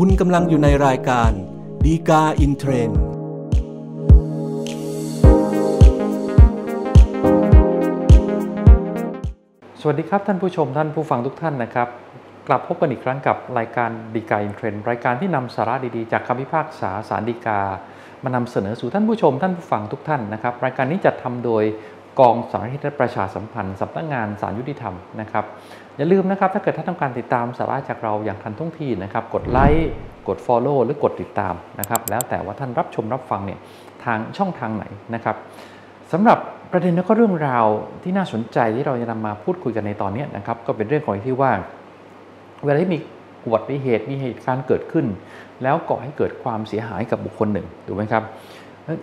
คุณกำลังอยู่ในรายการฎีกาอินเทรนด์สวัสดีครับท่านผู้ชมท่านผู้ฟังทุกท่านนะครับ กลับพบกันอีกครั้งกับรายการฎีกาอินเทรนด์รายการที่นำสาระดีๆ จากคำพิพากษาศาลฎีกา มานำเสนอสู่ท่านผู้ชมท่านผู้ฟังทุกท่านนะครับ รายการนี้จัดทำโดย กองสารนิเทศประชาสัมพันธ์สำนักงานศาลยุติธรรมนะครับอย่าลืมนะครับถ้าเกิดท่านต้องการติดตามสาระจากเราอย่างทันท่วงทีนะครับกดไลค์กด Follow หรือกดติดตามนะครับแล้วแต่ว่าท่านรับชมรับฟังเนี่ยทางช่องทางไหนนะครับสำหรับประเด็นและก็เรื่องราวที่น่าสนใจที่เราจะนำมาพูดคุยกันในตอนนี้นะครับก็เป็นเรื่องของที่ว่า เวลาที่มีอุบัติเหตุมีเหตุการณ์เกิดขึ้น แล้วก่อให้เกิดความเสียหายกับบุคคลหนึ่งถูกไหมครับ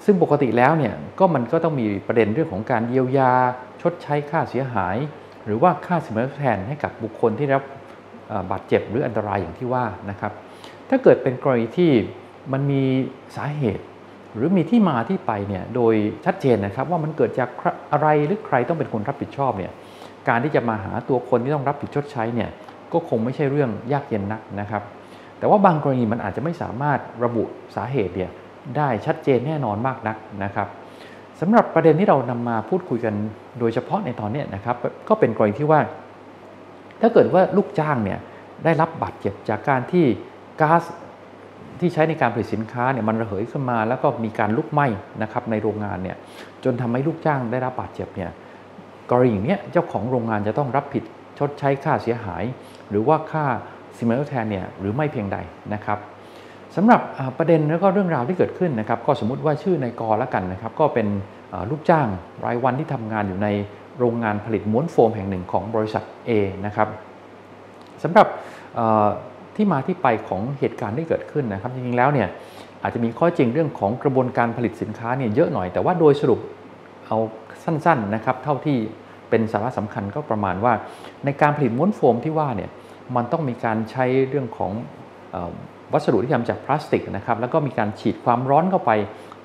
ซึ่งปกติแล้วเนี่ยก็มันก็ต้องมีประเด็นเรื่องของการเยียวยา ชดใช้ค่าเสียหาย หรือว่าค่าสินไหมทดแทนให้กับบุคคลที่รับบาดเจ็บหรืออันตรายอย่างที่ว่านะครับ ถ้าเกิดเป็นกรณีที่มันมีสาเหตุ หรือมีที่มาที่ไปเนี่ยโดยชัดเจนนะครับว่ามันเกิดจากอะไรหรือใครต้องเป็นคนรับผิดชอบเนี่ยการที่จะมาหาตัวคนที่ต้องรับผิดชดใช้เนี่ยก็คงไม่ใช่เรื่องยากเย็นนักนะครับ แต่ว่าบางกรณีมันอาจจะไม่สามารถระบุสาเหตุเนี่ย ได้ชัดเจนแน่นอนมากนักนะครับสำหรับประเด็นที่เรานำมาพูดคุยกันโดยเฉพาะในตอนนี้นะครับ ก็เป็นกรณีที่ว่า ถ้าเกิดว่าลูกจ้างเนี่ยได้รับบาดเจ็บจากการที่ก๊าซที่ใช้ในการผลิตสินค้าเนี่ยมันระเหยขึ้นมาแล้วก็มีการลุกไหม้นะครับในโรงงานเนี่ยจนทำให้ลูกจ้างได้รับบาดเจ็บเนี่ยกรณีอย่างนี้เจ้าของโรงงานจะต้องรับผิดชดใช้ค่าเสียหาย หรือว่าค่าสินไหมทดแทนเนี่ยหรือไม่เพียงใดนะครับ สำหรับประเด็นแล้วก็เรื่องราวที่เกิดขึ้นนะครับ ก็สมมติว่าชื่อนายกอแล้วกันนะครับ ก็เป็นลูกจ้างรายวันที่ทำงานอยู่ในโรงงานผลิตม้วนโฟมแห่งหนึ่งของบริษัท A นะครับสำหรับที่มาที่ไปของเหตุการณ์ที่เกิดขึ้นนะครับ จริงๆแล้วเนี่ยอาจจะมีข้อจริงเรื่องของกระบวนการผลิตสินค้าเนี่ยเยอะหน่อยแต่ว่าโดยสรุปเอาสั้นๆนะครับ เท่าที่เป็นสาระสำคัญก็ประมาณว่า ในการผลิตม้วนโฟมที่ว่าเนี่ยมันต้องมีการใช้เรื่องของ วัสดุที่ทำจากพลาสติกนะครับแล้วก็มีการฉีดความร้อนเข้าไป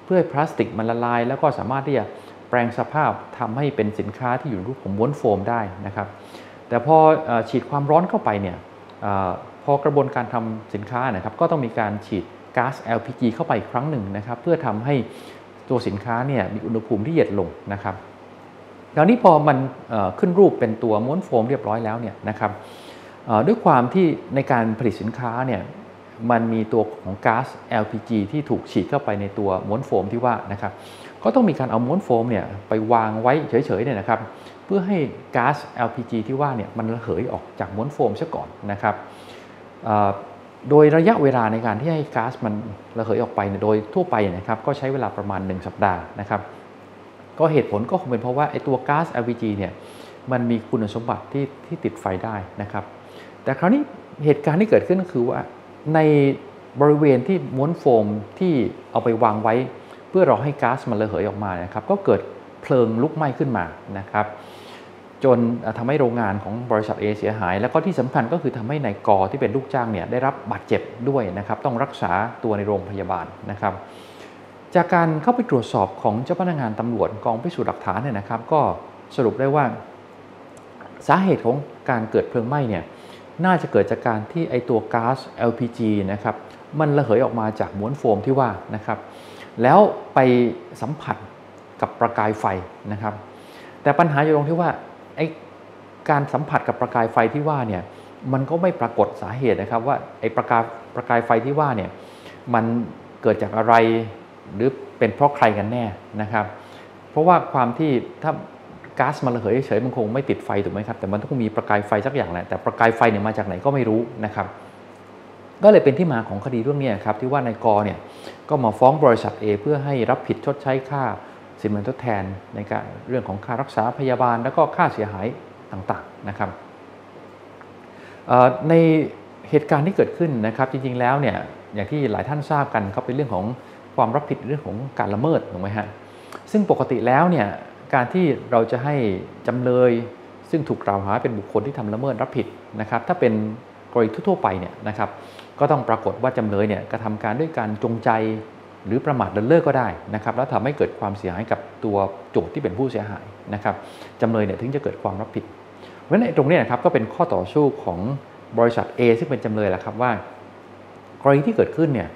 เพื่อให้พลาสติกมันละลาย แล้วก็สามารถที่จะแปลงสภาพทำให้เป็นสินค้าที่อยู่ในรูปของม้วนโฟมได้นะครับแต่พอฉีดความร้อนเข้าไปเนี่ยพอกระบวนการทำสินค้านะครับก็ต้องมีการฉีดก๊าซ LPG เข้าไปอีกครั้งหนึ่งนะครับเพื่อทำให้ตัวสินค้าเนี่ยมีอุณหภูมิที่เย็นลงนะครับคราวนี้พอมันขึ้นรูปเป็นตัวม้วนโฟมเรียบร้อยแล้วเนี่ยนะครับด้วยความที่ในการผลิตสินค้าเนี่ย มันมีตัวของก๊าซ LPG ที่ถูกฉีดเข้าไปในตัวม้วนโฟมที่ว่านะครับก็ต้องมีการเอาม้วนโฟมเนี่ยไปวางไว้เฉยๆเนี่ยนะครับเพื่อให้ก๊าซ LPG ที่ว่าเนี่ยมันระเหยออกจากม้วนโฟมซะก่อนนะครับโดยระยะเวลาในการที่ให้ก๊าซมันระเหยออกไปโดยทั่วไปนะครับก็ใช้เวลาประมาณ 1 สัปดาห์นะครับก็เหตุผลก็คงเป็นเพราะว่าไอ้ตัวก๊าซ LPG เนี่ยมันมีคุณสมบัติที่ที่ติดไฟได้นะครับแต่คราวนี้เหตุการณ์ที่เกิดขึ้นก็คือว่า ในบริเวณที่ม้วนโฟมที่เอาไปวางไว้ เพื่อรอให้ก๊าซมันระเหยออกมานะครับ ก็เกิดเพลิงลุกไหม้ขึ้นมานะครับ จนทำให้โรงงานของบริษัทเอเสียหาย แล้วก็ที่สำคัญก็คือทำให้นายกอที่เป็นลูกจ้างเนี่ยได้รับบาดเจ็บด้วยนะครับ ต้องรักษาตัวในโรงพยาบาลนะครับ จากการเข้าไปตรวจสอบของเจ้าพนักงานตำรวจกองพิสูจน์หลักฐานเนี่ยนะครับ ก็สรุปได้ว่าสาเหตุของการเกิดเพลิงไหม้เนี่ย น่าจะเกิดจากการที่ไอตัวก๊าซ LPG นะครับมันระเหยออกมาจากม้วนโฟมที่ว่านะครับแล้วไปสัมผัสกับประกายไฟนะครับ แต่ปัญหาอยู่ตรงที่ว่าไอการสัมผัสกับประกายไฟที่ว่าเนี่ยมันก็ไม่ปรากฏสาเหตุนะครับว่าไอประกายประกายไฟที่ว่าเนี่ยมันเกิดจากอะไรหรือเป็นเพราะใครกันแน่นะครับ เพราะว่าความที่ถ้า ก๊าซมันระเหยเฉยมันคงไม่ติดไฟถูกไหมครับ แต่มันต้องมีประกายไฟสักอย่างแหละแต่ประกายไฟเนี่ยมาจากไหนก็ไม่รู้นะครับ ก็เลยเป็นที่มาของคดีเรื่องนี้ครับที่ว่านายกเนี่ยก็มาฟ้องบริษัท A เพื่อให้รับผิดชดใช้ค่าสินไหมทดแทนในการเรื่องของค่ารักษาพยาบาล แล้วก็ค่าเสียหายต่างๆนะครับในเหตุการณ์ที่เกิดขึ้นนะครับจริงๆแล้วเนี่ยอย่างที่หลายท่านทราบกันก็เป็นเรื่องของความรับผิดเรื่องของการละเมิดถูกไหมฮะซึ่งปกติแล้วเนี่ย การที่เราจะให้จำเลย ซึ่งถูกกล่าวหาเป็นบุคคลที่ทำละเมิดรับผิดนะครับ ถ้าเป็นกรณีทั่วไปเนี่ยนะครับก็ต้องปรากฏว่าจำเลยเนี่ยกระทำการด้วยการจงใจหรือประมาทเลินเล่อก็ได้นะครับ แล้วทำให้เกิดความเสียหายกับตัวโจทย์ที่เป็นผู้เสียหายนะครับจำเลยเนี่ยถึงจะเกิดความรับผิดเพราะฉะนั้นตรงนี้นะครับก็เป็นข้อต่อสู้ของบริษัท A ซึ่งเป็นจำเลยแหละครับว่ากรณีที่เกิดขึ้นเนี่ย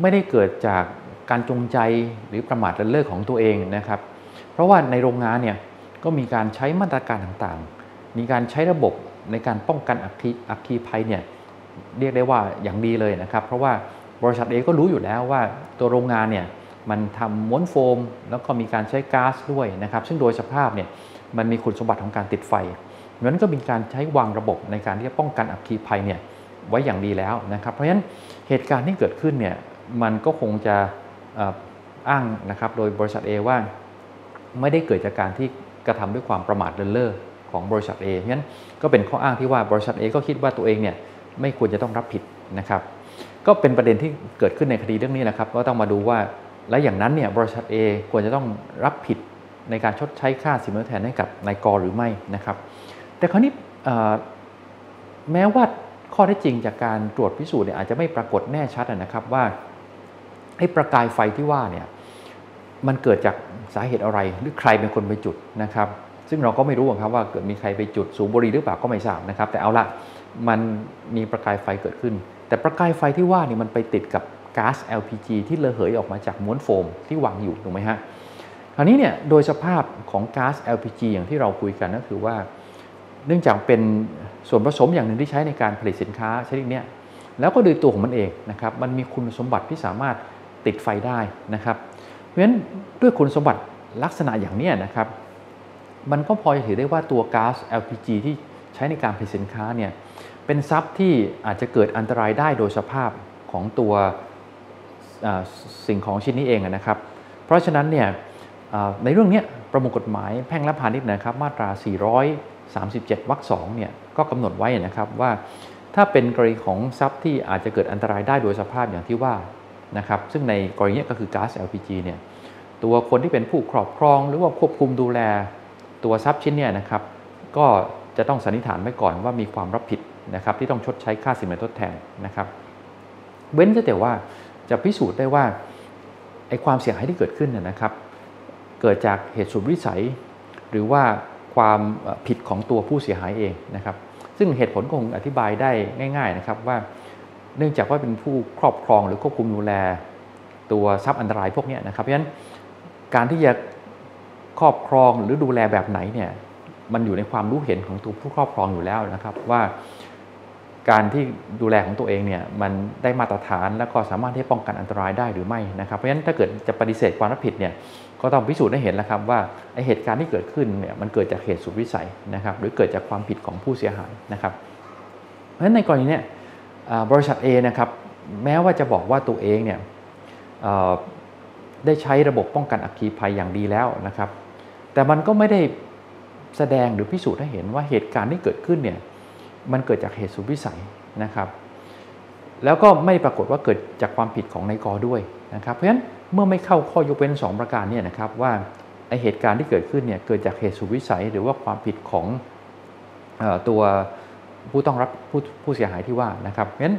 ไม่ได้เกิดจากการจงใจหรือประมาทเลินเล่อของตัวเองนะครับ เพราะว่าในโรงงานเนี่ยก็มีการใช้มาตรการต่างๆ มีการใช้ระบบในการป้องกันอัคคีอัคคีภัยเนี่ยเรียกได้ว่าอย่างดีเลยนะครับ เพราะว่าบริษัทเองก็รู้อยู่แล้วว่าตัวโรงงานเนี่ยมันทำม้วนโฟม แล้วก็มีการใช้ก๊าซด้วยนะครับ ซึ่งโดยสภาพเนี่ยมันมีคุณสมบัติของการติดไฟนั้นก็มีการใช้วางระบบในการที่จะป้องกันอัคคีภัยเนี่ยไว้อย่างดีแล้วนะครับ เพราะฉะนั้นเหตุการณ์ที่เกิดขึ้นเนี่ยมันก็คงจะอ้างนะครับโดยบริษัท A ว่า ไม่ได้เกิดจากการที่กระทำด้วยความประมาทเลินเล่อของบริษัท A เพราะฉะนั้นก็เป็นข้ออ้างที่ว่าบริษัท A ก็คิดว่าตัวเองเนี่ยไม่ควรจะต้องรับผิดนะครับ ก็เป็นประเด็นที่เกิดขึ้นในคดีเรื่องนี้นะครับก็ต้องมาดูว่าและอย่างนั้นเนี่ยบริษัท A ควรจะต้องรับผิดในการชดใช้ค่าสินทดแทนให้กับนายกหรือไม่นะครับ แต่คราวนี้แม้ว่าข้อเท็จจริงจากการตรวจพิสูจน์เนี่ยอาจจะไม่ปรากฏแน่ชัดนะครับว่าไอ้ประกายไฟที่ว่าเนี่ย มันเกิดจากสาเหตุอะไรหรือใครเป็นคนไปจุดนะครับ ซึ่งเราก็ไม่รู้ครับว่าเกิดมีใครไปจุดสูบบุหรี่หรือเปล่าก็ไม่ทราบนะครับ แต่เอาละมันมีประกายไฟเกิดขึ้น แต่ประกายไฟที่ว่านี่มันไปติดกับก๊าซ LPG ที่ระเหยออกมาจากม้วนโฟมที่วางอยู่ถูกไหมฮะคราวนี้เนี่ยโดยสภาพของก๊าซ LPG อย่างที่เราคุยกันก็คือว่า เนื่องจากเป็นส่วนผสมอย่างหนึ่งที่ใช้ในการผลิตสินค้าชนิดนี้แล้วก็โดยตัวของมันเองนะครับมันมีคุณสมบัติที่สามารถติดไฟได้นะครับ ราะฉะนั้นด้วยคุณสมบัติลักษณะอย่างนี้นะครับ มันก็พอจะถือได้ว่าตัวก๊าซ LPG ที่ใช้ในการผลิตสินค้าเนี่ยเป็นทรัพย์ที่อาจจะเกิดอันตรายได้โดยสภาพของตัวสิ่งของชิ้นนี้เองนะครับ เพราะฉะนั้นเนี่ยในเรื่องนี้ประมวลกฎหมายแพ่งและพาณิชย์นะครับมาตรา 437 วรรค2เนี่ยก็กำหนดไว้นะครับว่าถ้าเป็นกรณีของทรัพย์ที่อาจจะเกิดอันตรายได้โดยสภาพอย่างที่ว่า นะครับซึ่งในกรณีนี้ก็คือก๊าซ LPG เนี่ยตัวคนที่เป็นผู้ครอบครอง หรือว่าควบคุมดูแลตัวทรัพย์ชิ้นเนี่ยนะครับก็จะต้องสันนิษฐานไว้ก่อนว่ามีความรับผิดนะครับที่ต้องชดใช้ค่าสินไหมทดแทนนะครับเว้นแต่ว่าจะพิสูจน์ได้ว่าไอ้ความเสียหายที่เกิดขึ้นน่ยนะครับ เกิดจากเหตุสุดวิสัย หรือว่าความผิดของตัวผู้เสียหายเองนะครับ ซึ่งเหตุผลคงอธิบายได้ง่าย ๆนะครับว่า เนื่องจากว่าเป็นผู้ครอบครองหรือควบคุมดูแล ตัวทรัพย์อันตรายพวกนี้นะครับเพราะฉะนั้นการที่จะครอบครองหรือดูแลแบบไหนเนี่ยมันอยู่ในความรู้เห็นของตัวผู้ครอบครองอยู่แล้วนะครับ ว่าการที่ดูแลของตัวเองเนี่ยมันได้มาตรฐานแล้วก็สามารถที่จะป้องกันอันตรายได้หรือไม่นะครับเพราะฉะนั้นถ้าเกิดจะปฏิเสธความรับผิดเนี่ยก็ต้องพิสูจน์ให้เห็นแล้วครับว่าไอเหตุการณ์ที่เกิดขึ้นเนี่ยมันเกิดจากเหตุสุดวิสัยนะครับ หรือเกิดจากความผิดของผู้เสียหายนะครับ เพราะฉะนั้นในกรณีเนี้ บริษัท A นะครับแม้ว่าจะบอกว่าตัวเองเนี่ยได้ใช้ระบบป้องกันอัคคีภัยอย่างดีแล้วนะครับ แต่มันก็ไม่ได้แสดงหรือพิสูจน์ให้เห็นว่าเหตุการณ์ที่เกิดขึ้นเนี่ยมันเกิดจากเหตุสุดวิสัยนะครับ แล้วก็ไม่ปรากฏว่าเกิดจากความผิดของนายกด้วยนะครับ เพราะฉะนั้นเมื่อไม่เข้าข้อยกเว้น 2 ประการเนี่ยนะครับว่าไอเหตุการณ์ที่เกิดขึ้นเนี่ยเกิดจากเหตุสุดวิสัย หรือว่าความผิดของตัว ผู้ต้องรับผู้ผู้เสียหายที่ว่านะครับเพราะฉะนั้น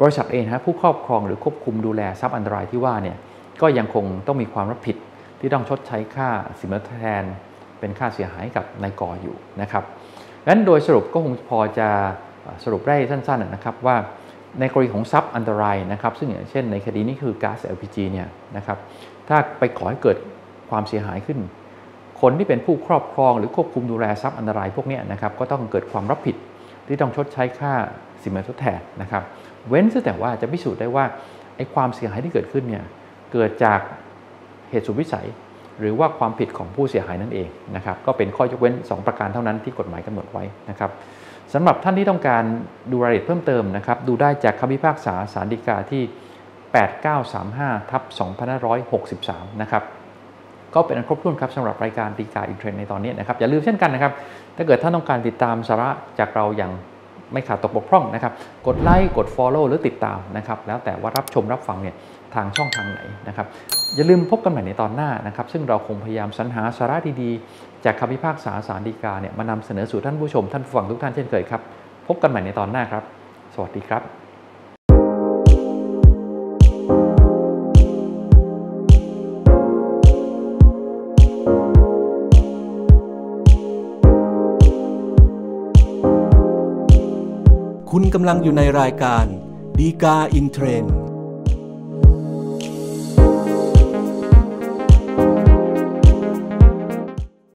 บริษัทเองนะผู้ครอบครองหรือควบคุมดูแลทรัพย์อันตรายที่ว่าเนี่ยก็ยังคงต้องมีความรับผิดที่ต้องชดใช้ค่าสินทดแทน เป็นค่าเสียหายกับนายกออยู่นะครับงั้นโดยสรุปก็คงพอจะสรุปได้สั้นๆนะครับว่าในกรณีของทรัพย์อันตรายนะครับซึ่งอย่างเช่นในคดีนี้คือก๊าซ LPG เนี่ยนะครับถ้าไปขอให้เกิดความเสียหายขึ้น คนที่เป็นผู้ครอบครองหรือควบคุมดูแลทรัพย์อันตรายพวกนี้นะครับก็ต้องเกิดความรับผิด ที่ต้องชดใช้ค่าสินไหมทดแทนนะครับ เว้นแต่ว่าจะพิสูจน์ได้ว่าไอ้ความเสียหายที่เกิดขึ้นเนี่ยเกิดจากเหตุสุดวิสัย หรือว่าความผิดของผู้เสียหายนั่นเองนะครับก็เป็นข้อยกเว้น 2 ประการเท่านั้นที่กฎหมายกำหนดไว้นะครับสำหรับท่านที่ต้องการดูรายละเอียดเพิ่มเติมนะครับดูได้จากคำพิพากษาสารดีกาที่ 8935ทับ2563 นะครับ ก็เป็นครบถ้วนครับสำหรับรายการดีกาอินเทรนในตอนนี้นะครับอย่าลืมเช่นกันนะครับ ถ้าเกิดท่านต้องการติดตามสาระจากเราอย่างไม่ขาดตกบกพร่องนะครับ กดไลค์กด Follow หรือติดตามนะครับ แล้วแต่ว่ารับชมรับฟังเนี่ยทางช่องทางไหนนะครับ อย่าลืมพบกันใหม่ในตอนหน้านะครับ ซึ่งเราคงพยายามสรรหาสาระดีๆ จากคำพิพากษาสารดีกาเนี่ยมานำเสนอสู่ท่านผู้ชมท่านผู้ฟังทุกท่านเช่นเคยครับ พบกันใหม่ในตอนหน้าครับ สวัสดีครับ คุณกำลังอยู่ในรายการดีกาอินเทรนด์